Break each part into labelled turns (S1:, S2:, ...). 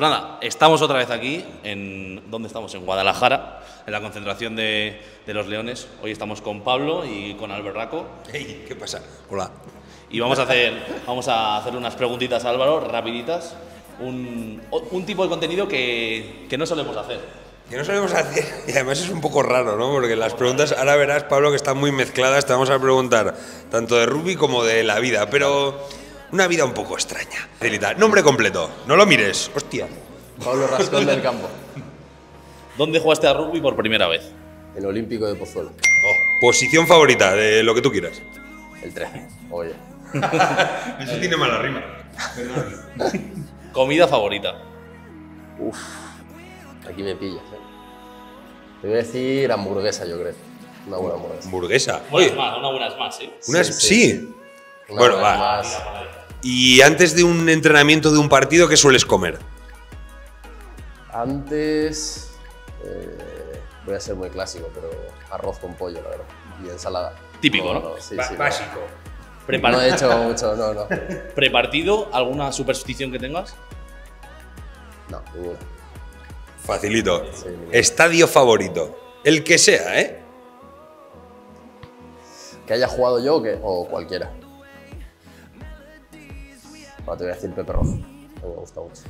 S1: Pues nada, estamos otra vez aquí, en ¿dónde estamos? En Guadalajara, en la concentración de, de los Leones. Hoy estamos con Pablo y con Alberraco.
S2: Hey, ¿qué pasa? Hola.
S1: Y vamos a hacer, vamos a hacer unas preguntitas a Álvaro, rapiditas. Un, un tipo de contenido que, que no solemos hacer.
S2: Que no solemos hacer, y además es un poco raro, ¿no? Porque las preguntas, ahora verás, Pablo, que están muy mezcladas, te vamos a preguntar tanto de rugby como de la vida, pero una vida un poco extraña. Facilita. Nombre completo, no lo mires, hostia.
S3: Pablo Rascón del Campo,
S1: ¿Dónde jugaste a rugby por primera vez?
S3: el Olímpico de Pozuelo.
S2: Oh, posición favorita, de lo que tú quieras.
S3: El 13. Oye.
S2: Eso tiene mala rima.
S1: Comida favorita.
S3: Uf. Aquí me pillas, ¿eh? Te voy a decir hamburguesa, yo creo. Una buena hamburguesa.
S2: Hamburguesa. Oye,
S1: es más, una buena es más, ¿eh?
S2: unas,
S3: sí,
S2: sí.
S3: Una
S2: Bueno,
S3: buena
S2: va.
S3: más.
S2: Y antes de un entrenamiento de un partido, ¿qué sueles comer?
S3: Antes. eh, voy a ser muy clásico, pero arroz con pollo, la verdad. Y ensalada.
S1: Típico, ¿no?
S3: sí,
S2: Ba-
S3: sí,
S2: básico.
S1: Prepar-
S3: No he hecho mucho, no, no.
S1: ¿Prepartido? ¿Alguna superstición que tengas?
S3: No, ninguna.
S2: Facilito.
S3: Sí.
S2: Estadio favorito. El que sea, ¿eh?
S3: Que haya jugado yo o, que, o cualquiera. Ahora te voy a decir Pepe Rojo. Me gusta mucho.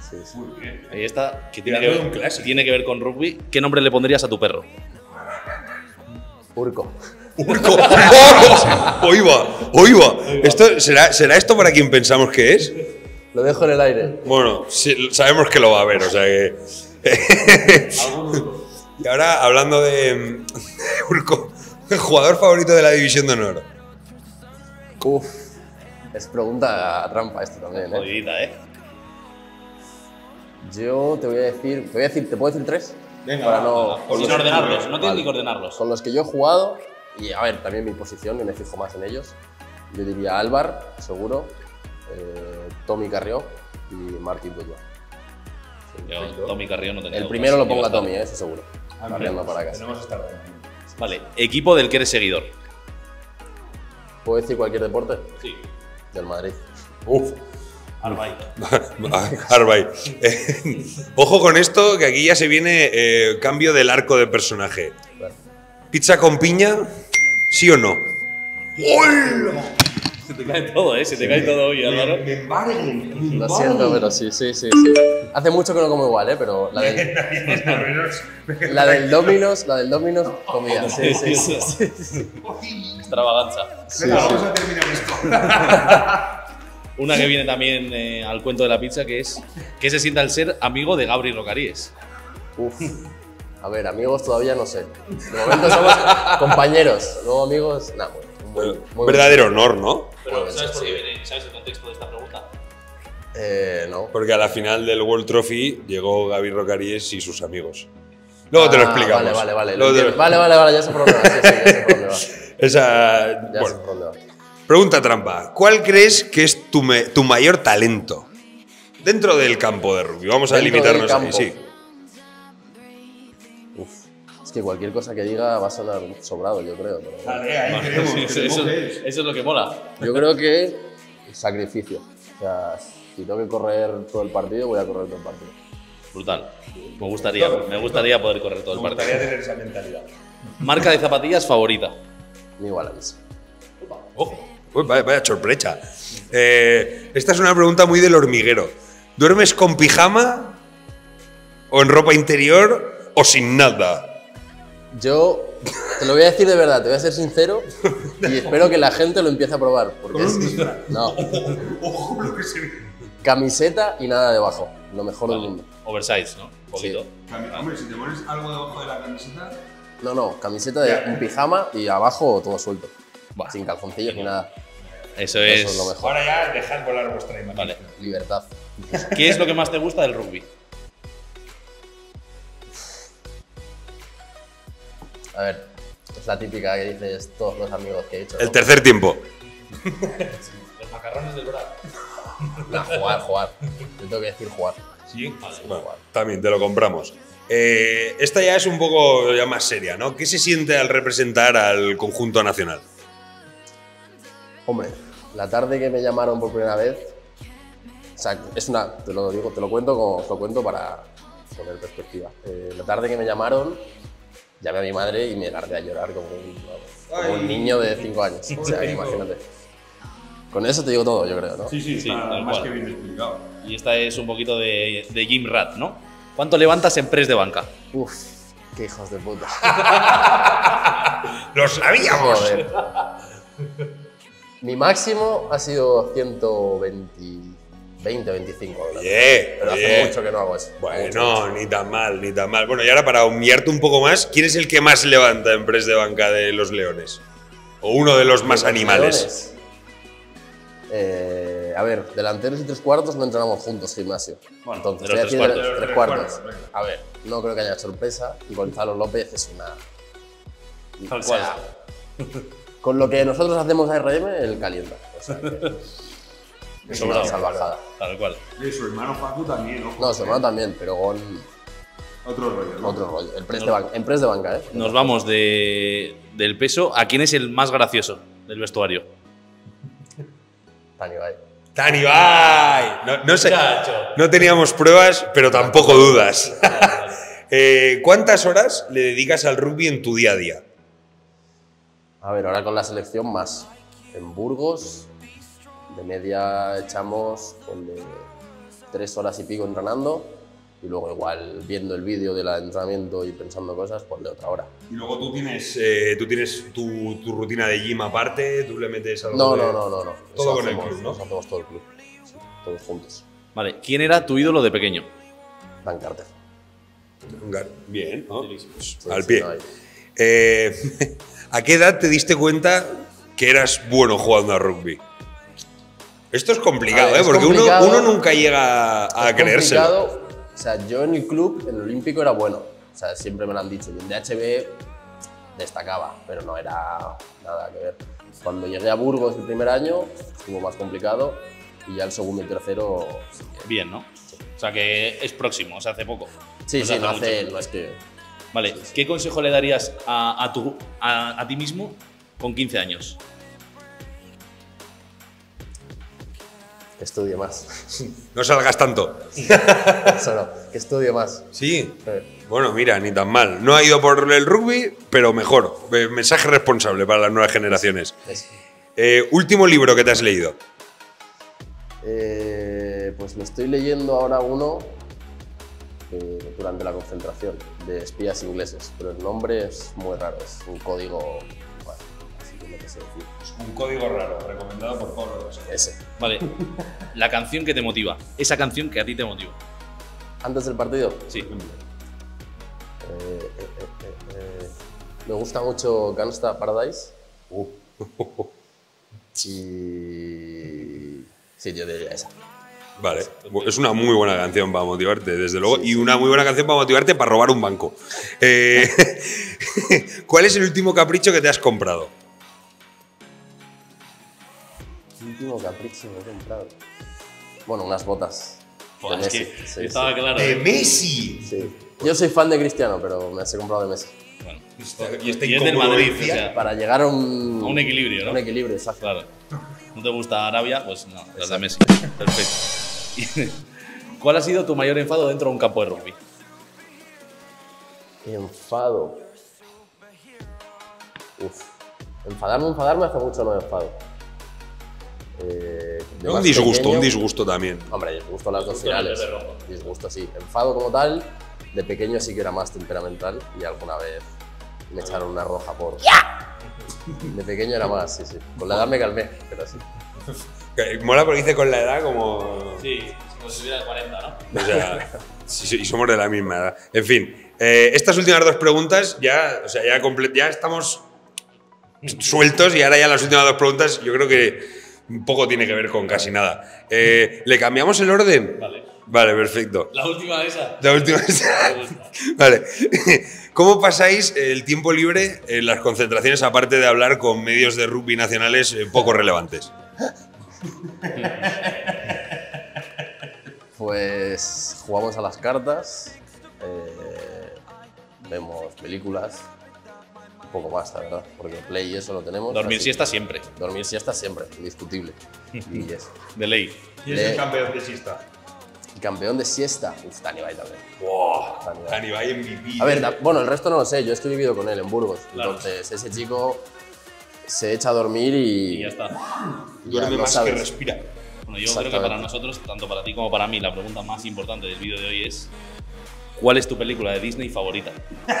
S3: Sí, sí.
S1: Ahí está, que tiene que,
S2: un
S1: ver,
S2: clásico.
S1: tiene que ver con rugby. ¿Qué nombre le pondrías a tu perro?
S3: Urco.
S2: Urco. ¡Oh! Hoy va, hoy va. Esto, ¿será, ¿Será esto para quien pensamos que es?
S3: Lo dejo en el aire.
S2: Bueno, sí, sabemos que lo va a ver, o sea que. y ahora, hablando de, de Urco, el jugador favorito de la División de Honor.
S3: Uf. Es pregunta trampa esto también, ¿eh?
S1: Jodidita, ¿eh?
S3: Yo te voy a decir, te voy a decir, ¿te puedo decir tres?
S2: Venga,
S3: Para no,
S1: Sin
S3: los-
S1: ordenarlos, no tienes
S3: Vale.
S1: ni que ordenarlos.
S3: Con los que yo he jugado, y a ver, también mi posición, que me fijo más en ellos, yo diría Álvar, seguro, eh, Tommy Carrió y Martín Dutua.
S1: Yo, Tommy Carrión no tenía
S3: El primero lo pongo a Tommy, ¿eh? eso seguro. Barriendo para casa.
S1: Vale, equipo del que eres seguidor.
S3: ¿Puedo decir cualquier deporte?
S1: Sí.
S3: Del Madrid.
S2: Uf.
S1: Arbay.
S2: Arbay. Eh, ojo con esto, que aquí ya se viene eh, cambio del arco de personaje. ¿Pizza con piña? ¿Sí o no?
S1: Se te cae todo, ¿eh? Se te cae todo hoy, Álvaro.
S3: Lo siento, pero sí, sí, sí, sí. Hace mucho que no como igual, ¿eh? Pero la del, la del Dominos, la del Dominos comía. Sí, sí, sí. sí, sí.
S1: Extravaganza.
S3: Sí, sí.
S2: a terminar esto.
S1: Una que viene también eh, al cuento de la pizza, que es que se sienta el ser amigo de Gabri Rocaríes.
S3: Uf. A ver, amigos todavía no sé. De momento somos compañeros. Luego amigos, nada, muy, muy, muy
S2: Verdadero honor, ¿no?
S1: Pero,
S3: Pues,
S1: ¿sabes por qué viene? ¿Sabes el contexto de esta pregunta?
S3: Eh, no.
S2: Porque a la final del World Trophy llegó Gaby Rocaríes y sus amigos. Luego te lo
S3: Ah,
S2: explicamos.
S3: Vale, vale, vale. lo
S2: Luego lo-.
S3: Vale, vale, vale, ya sé por dónde va. Sí, sí, ya sé por dónde va.
S2: Esa.
S3: Ya sé
S2: bueno,
S3: por dónde va.
S2: pregunta trampa. ¿Cuál crees que es tu, me- tu mayor talento? Dentro del campo de rugby. Vamos a
S3: Dentro
S2: limitarnos ahí, sí.
S3: Es que cualquier cosa que diga va a sonar sobrado, yo creo. pero-
S1: Sí, eso, es lo que mola.
S3: Yo creo que sacrificio. O sea, si tengo que correr todo el partido, voy a correr todo el partido.
S1: Brutal. Me gustaría, me gustaría poder correr todo el partido.
S2: tener esa mentalidad.
S1: Marca de zapatillas favorita.
S3: Ni Wallace.
S2: Ojo. Uy, vaya, vaya sorpresa. Eh, esta es una pregunta muy del hormiguero. ¿Duermes con pijama? ¿O en ropa interior? ¿O sin nada?
S3: Yo te lo voy a decir de verdad, te voy a ser sincero y espero que la gente lo empiece a probar. Porque es, no,
S2: Ojo lo que se ve.
S3: camiseta y nada debajo. Lo mejor del mundo.
S1: Oversize, ¿no? Un poquito.
S2: Hombre, si te pones algo debajo de la camiseta.
S3: No, no, camiseta de un pijama y abajo todo suelto. Sin calzoncillos ni nada.
S1: Eso
S3: Eso
S1: es.
S3: es lo mejor.
S2: Ahora ya dejad volar vuestra imagen.
S1: Vale.
S3: Libertad.
S1: ¿Qué es lo que más te gusta del rugby?
S3: A ver, es la típica que dices todos los amigos que he hecho.
S2: El tercer tiempo.
S1: Los macarrones del Brad.
S3: No, jugar, jugar. Yo tengo que decir jugar.
S2: Sí. Bueno, también te lo compramos. Eh, esta ya es un poco ya más seria, ¿no? ¿Qué se siente al representar al conjunto nacional?
S3: Hombre, la tarde que me llamaron por primera vez, sea, es una, te lo digo, te lo cuento como os lo cuento para poner perspectiva. Eh, la tarde que me llamaron, llamé a mi madre y me largué a llorar como un, vamos, como un niño de 5 años. O sea, imagínate. Con eso te digo todo, yo creo, ¿no?
S4: Sí, sí,
S1: Sí, tal
S4: más
S1: cual.
S4: que bien explicado.
S1: Y esta es un poquito de, de Jim Rat, ¿no? ¿Cuánto levantas en press de banca?
S3: Uf, qué hijos de puta.
S2: ¡Lo sabíamos!
S3: Joder. Mi máximo ha sido 120, 20, 25. ¿verdad?
S2: Oye,
S3: Pero hace mucho que no hago eso.
S2: Bueno, ni tan mal, ni tan mal. Bueno, y ahora para humillarte un poco más, ¿quién es el que más levanta en press de banca de los leones? O uno de los más
S3: Los
S2: animales.
S3: leones. Eh, a ver, delanteros y tres cuartos no entrenamos juntos gimnasio.
S1: Bueno,
S3: Entonces,
S1: de los
S3: estoy
S1: tres cuartos.
S3: de los tres cuartos. A ver, no creo que haya sorpresa. Y Gonzalo López es una.
S1: Tal
S3: o sea, con lo que nosotros hacemos a RM, él calienta. O sea, que es una salvajada.
S1: Tal cual.
S4: Y su hermano Facu también, ojo.
S3: No, su hermano también, pero con
S4: Otro rollo, ¿no?
S3: otro rollo. El press de banca, en press de banca, ¿eh?
S1: Nos vamos de, del peso. ¿A quién es el más gracioso del vestuario?
S3: Tani Bay.
S2: ¡Tani Bay! No, no sé, no teníamos pruebas, pero tampoco dudas. Eh, ¿Cuántas horas le dedicas al rugby en tu día a día?
S3: A ver, ahora con la selección más. En Burgos, de media echamos ponle, tres horas y pico entrenando y luego igual viendo el vídeo del entrenamiento y pensando cosas, ponle otra hora.
S2: Y luego tú tienes, eh, tú tienes tu, tu rutina de gym aparte, tú le metes algo
S3: No,
S2: de-
S3: no, no, no. no.
S2: Todo
S3: Eso
S2: con el
S3: hacemos-
S2: club, ¿no?
S3: eso hacemos todo el club. Sí, todos juntos.
S1: Vale, ¿quién era tu ídolo de pequeño?
S3: Dan Carter.
S2: Bien, ¿no?
S3: Sí,
S2: Al
S3: sí,
S2: pie. Eh, ¿A qué edad te diste cuenta que eras bueno jugando a rugby? Esto es complicado,
S3: ver,
S2: ¿eh?
S3: es
S2: Porque uno,
S3: complicado.
S2: uno nunca llega a
S3: Es
S2: creérselo.
S3: complicado. O sea, yo en el club, en el olímpico, era bueno. O sea, siempre me lo han dicho. Y en DHB destacaba, pero no era nada que ver. Cuando llegué a Burgos el primer año, estuvo más complicado. Y ya el segundo y tercero. sí que-
S1: Bien, ¿no? O sea que es próximo, o sea, hace poco.
S3: Sí,
S1: No
S3: sí,
S1: hace
S3: no hace.
S1: mucho.
S3: No es que.
S1: Vale, ¿qué consejo le darías a, a tu, a, a ti mismo con 15 años?
S3: Que estudie más.
S2: No salgas tanto.
S3: Eso no, que estudie más.
S2: Sí.
S3: Eh,
S2: Bueno, mira, ni tan mal. No ha ido por el rugby, pero mejor. Eh, Mensaje responsable para las nuevas generaciones. Eh, último libro que te has leído.
S3: Eh, pues me estoy leyendo ahora uno durante la concentración de espías ingleses, pero el nombre es muy raro, es un código. Que.
S2: Un código raro, recomendado por Pablo.
S3: Ese.
S1: Vale, la canción que te motiva, esa canción que a ti te motiva.
S3: Antes del partido,
S1: Sí.
S3: eh, eh, eh, eh, eh, me gusta mucho Gangsta Paradise. Y. Sí, yo diría esa.
S2: Vale, es una muy buena canción para motivarte, desde luego, y una muy buena canción para motivarte para robar un banco. Eh, ¿Cuál es el último capricho que te has comprado?
S3: Último capricho que he comprado. Bueno, unas botas. de
S1: es
S3: Messi.
S1: que
S3: Sí,
S1: estaba
S3: sí.
S1: claro.
S2: ¡De
S1: ¿eh?
S2: Messi!
S3: Sí. Yo soy fan de Cristiano, pero me las he comprado de Messi.
S1: Bueno,
S2: Y esta
S1: y es del Madrid, o sea,
S3: Para llegar a un,
S1: A un equilibrio, ¿no?
S3: a un equilibrio, exacto.
S1: claro. ¿No te gusta Arabia? Pues no, las de Messi. Perfecto. ¿Cuál ha sido tu mayor enfado dentro de un campo de rugby?
S3: Enfado. Uf. Enfadarme, enfadarme hace mucho no me enfado. Eh,
S2: Un disgusto,
S3: pequeño-
S2: un disgusto también.
S3: Hombre, disgusto las dos finales. Disgusto, sí. Enfado como tal, de pequeño sí que era más temperamental y alguna vez me echaron una roja por. De pequeño era más, sí, sí. Con la edad me calmé, pero sí.
S2: Mola porque dice con la edad como...
S1: Sí, como si tuviera 40, ¿no?
S2: O sea, sí, sí, y somos de la misma edad. En fin, eh, estas últimas dos preguntas ya, o sea, ya, ya estamos sueltos y ahora ya las últimas dos preguntas yo creo que poco tiene que ver con casi nada. Eh, ¿Le cambiamos el orden?
S1: Vale.
S2: Vale, perfecto.
S1: La última esa.
S2: La última
S1: Me gusta.
S2: Vale. ¿Cómo pasáis el tiempo libre en las concentraciones, aparte de hablar con medios de rugby nacionales eh, poco relevantes?
S3: Pues jugamos a las cartas, eh, vemos películas poco más, la verdad, porque Play y eso lo tenemos.
S1: Dormir
S3: así
S1: siesta siempre,
S3: Dormir siesta siempre, indiscutible. y eso.
S1: de ley.
S4: ¿Quién
S3: Le-
S4: es el campeón de siesta?
S3: Y campeón de siesta, uf, Dani Bay también.
S2: Wow,
S3: Dani Bay.
S2: Dani Bay MVP.
S3: A ver, da- bueno, el resto no lo sé, yo es que he vivido con él en Burgos.
S1: Claro.
S3: Entonces, ese chico se echa a dormir y,
S1: Y ya está.
S3: ya
S2: duerme
S3: no
S2: más
S3: sabes.
S2: que respira.
S1: Bueno, yo creo que para nosotros, tanto para ti como para mí, la pregunta más importante del vídeo de hoy es ¿cuál es tu película de Disney favorita?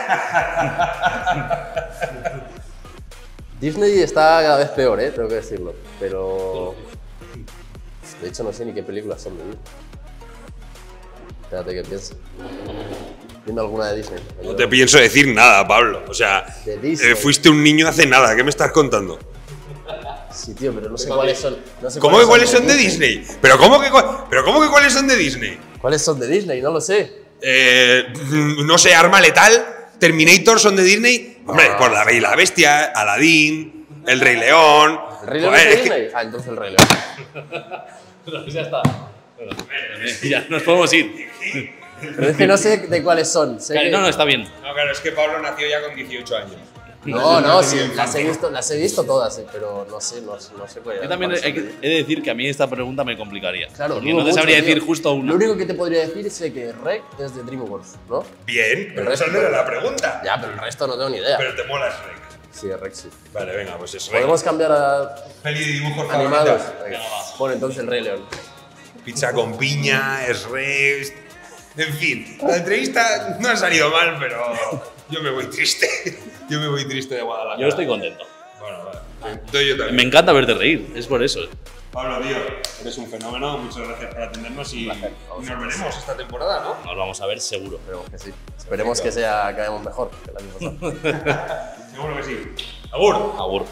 S3: Disney está cada vez peor, ¿eh? tengo que decirlo. Pero. De hecho, no sé ni qué películas son de Disney. Espérate que piense. Viendo alguna de Disney.
S2: No te pienso decir nada, Pablo. O sea,
S3: De Disney.
S2: eh, fuiste un niño hace nada. ¿Qué me estás contando?
S3: Sí, tío, pero no sé cuáles son. No sé
S2: ¿Cómo que cuáles son de Disney? ¿Pero cómo que, ¿Pero cómo que cuáles son de Disney?
S3: ¿Cuáles son de Disney? No lo sé.
S2: Eh, no sé, Arma Letal, Terminator son de Disney. Hombre,
S3: Ah.
S2: por La Bella y la Bestia, Aladdin, El Rey León.
S3: ¿El Rey León es de
S2: que-
S3: Disney? Ah, entonces el Rey León.
S1: ya está. ya nos podemos ir.
S3: Pero es que no sé de cuáles son. Sé que-
S1: No, no, está bien.
S2: No, claro, es que Pablo nació ya con 18 años.
S3: No, no, sí, las he visto, las he visto todas, eh, pero no sé, no, no sé cuál
S1: Yo también he, he de decir que a mí esta pregunta me complicaría.
S3: Claro,
S1: porque no te
S3: mucho,
S1: sabría
S3: tío.
S1: decir justo una.
S3: Lo único que te podría decir es que Rec es de DreamWorks, ¿no?
S2: Bien, pero
S3: resto-
S2: esa no era la pregunta.
S3: Ya, pero el resto no tengo ni idea.
S2: Pero te molas, Rec.
S3: Sí, Rec sí.
S2: Vale, venga, pues es Rec.
S3: ¿Podemos cambiar a
S2: Peli de dibujos
S3: animados? Venga. Bueno, entonces el Rey León.
S2: Pizza con piña, es Rec. En fin, la entrevista no ha salido mal, pero yo me voy triste. Yo me voy triste de Guadalajara.
S1: Yo estoy contento.
S2: Bueno, vale. Entonces yo también.
S1: Me encanta verte reír, es por eso.
S2: Pablo, tío, eres un fenómeno. Muchas gracias por atendernos y,
S3: placer.
S2: nos veremos esta temporada, ¿no?
S1: Nos vamos a ver seguro.
S3: Esperemos que sí. Esperemos que sea acabemos mejor que año pasado.
S2: Seguro que sí. Agur.
S1: Agur.